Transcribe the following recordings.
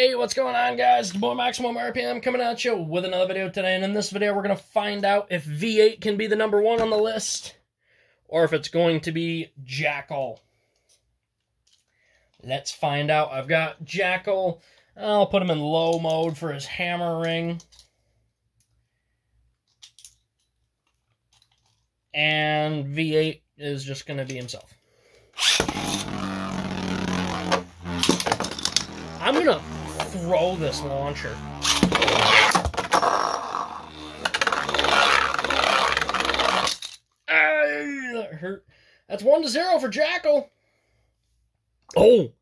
Hey, what's going on, guys? The boy Maximum RPM coming at you with another video today. And in this video, we're going to find out if V8 can be the number one on the list or if it's going to be Jackal. Let's find out. I've got Jackal. I'll put him in low mode for his hammer ring. And V8 is just going to be himself. I'm going to throw this launcher. that hurt. That's one to zero for Jackal. Oh.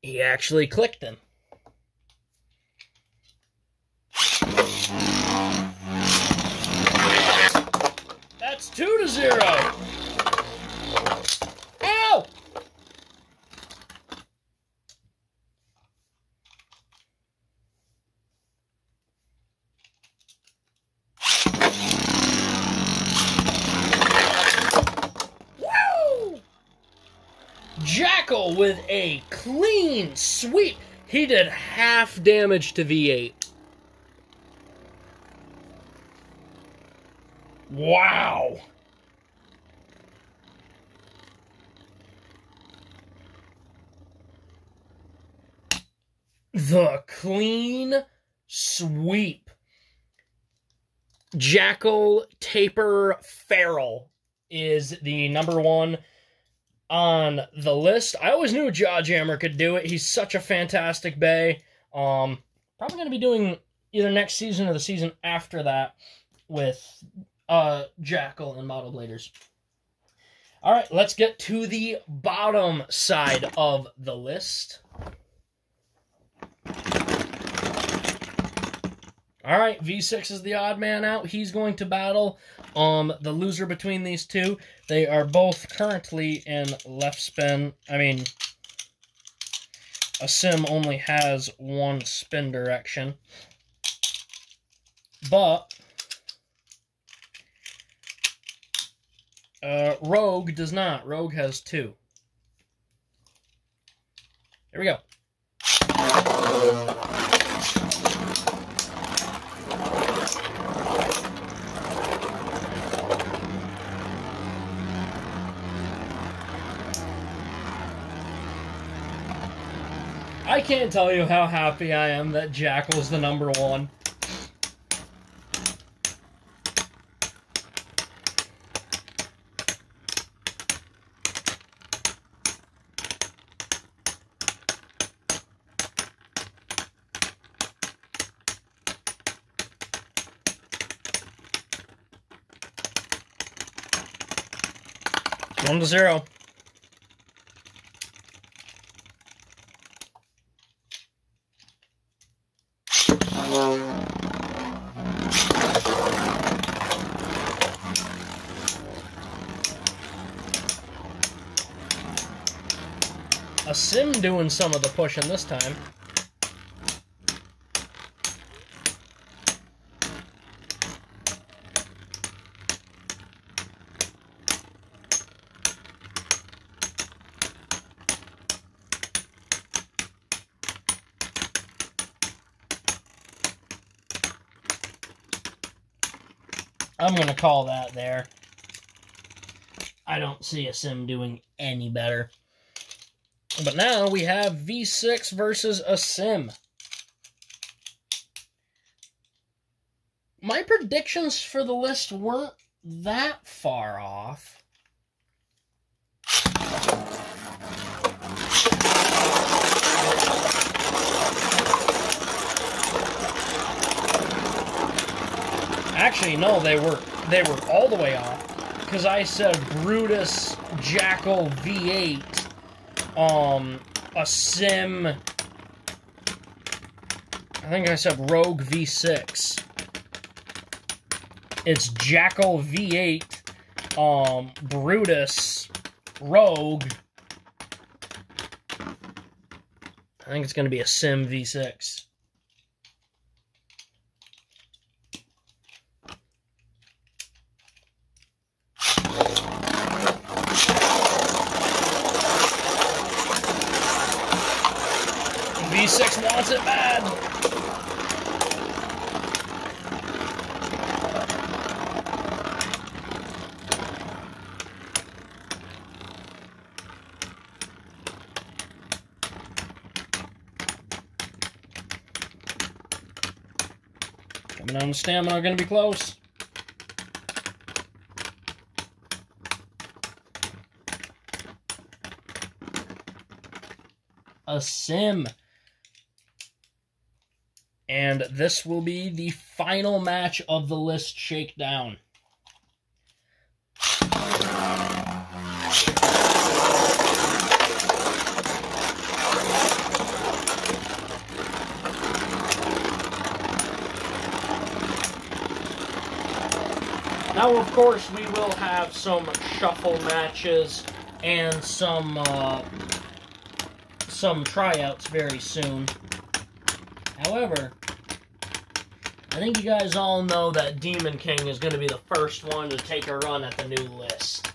He actually clicked him. That's two to zero. With a clean sweep. He did half damage to V8. Wow. The clean sweep. Jackal Taper Feral is the number one on the list. I always knew Jawjammer could do it. He's such a fantastic bay. Um, probably going to be doing either next season or the season after that with uh, Jackal and Model Bladers. All right, let's get to the bottom side of the list. All right, V6 is the odd man out. He's going to battle um, the loser between these two. They are both currently in left spin. I mean, a sim only has one spin direction. But, uh, Rogue does not. Rogue has two. Here we go. I can't tell you how happy I am that Jackal's the number one. One to zero. A sim doing some of the pushing this time. I'm going to call that there. I don't see a sim doing any better. But now we have V6 versus a sim. My predictions for the list weren't that far off. Actually, no, they were they were all the way off because I said Brutus Jackal V8, um, a Sim. I think I said Rogue V6. It's Jackal V8, um, Brutus, Rogue. I think it's going to be a Sim V6. V6 Coming on the stamina, gonna be close. A sim. And this will be the final match of the list shakedown. Now, of course, we will have some shuffle matches and some uh, some tryouts very soon. However, I think you guys all know that Demon King is going to be the first one to take a run at the new list.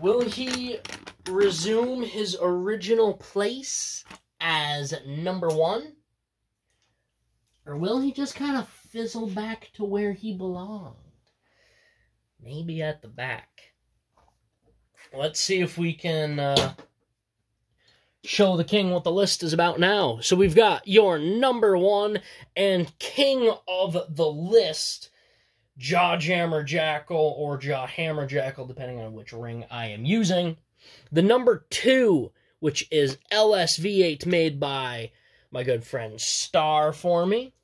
Will he resume his original place as number one? Or will he just kind of fizzle back to where he belonged? Maybe at the back. Let's see if we can uh, show the king what the list is about now. So we've got your number one and king of the list, Jawjammer Jackal or Jawhammer Jackal, depending on which ring I am using. The number two, which is LSV8 made by my good friend Star for me.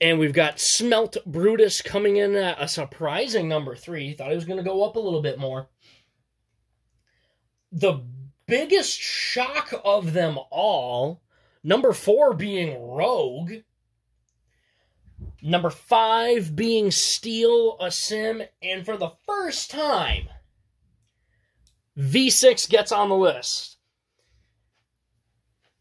And we've got Smelt Brutus coming in at a surprising number three. Thought he was going to go up a little bit more. The biggest shock of them all, number four being Rogue. Number five being Steel, a sim. And for the first time, V6 gets on the list.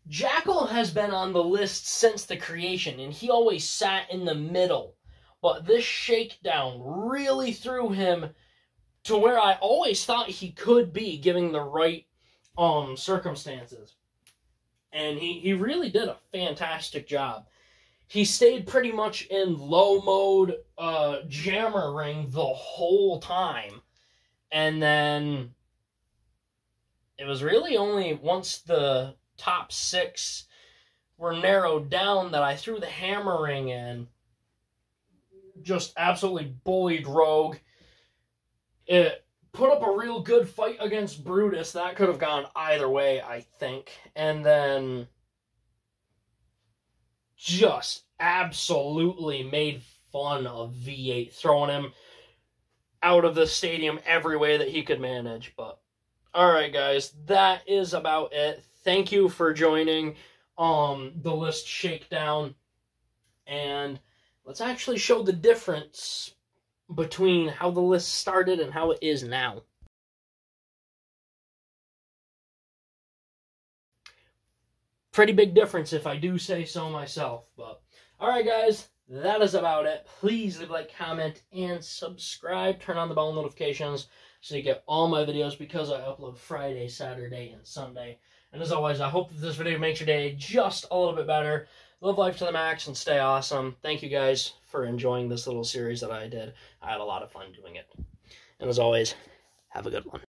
Jackal has been on the list since the creation, and he always sat in the middle. But this shakedown really threw him to where I always thought he could be, given the right um circumstances. And he, he really did a fantastic job. He stayed pretty much in low mode uh, jammer ring the whole time. And then it was really only once the top six were narrowed down that I threw the hammer ring in. Just absolutely bullied Rogue. It put up a real good fight against Brutus. That could have gone either way, I think. And then just absolutely made fun of V8, throwing him out of the stadium every way that he could manage. But all right, guys, that is about it thank you for joining um, the list shakedown. And let's actually show the difference between how the list started and how it is now. Pretty big difference if I do say so myself. But alright guys, that is about it. Please leave a like, comment, and subscribe. Turn on the bell notifications so you get all my videos because I upload Friday, Saturday, and Sunday. And as always, I hope that this video makes your day just a little bit better. Live life to the max and stay awesome. Thank you guys for enjoying this little series that I did. I had a lot of fun doing it. And as always, have a good one.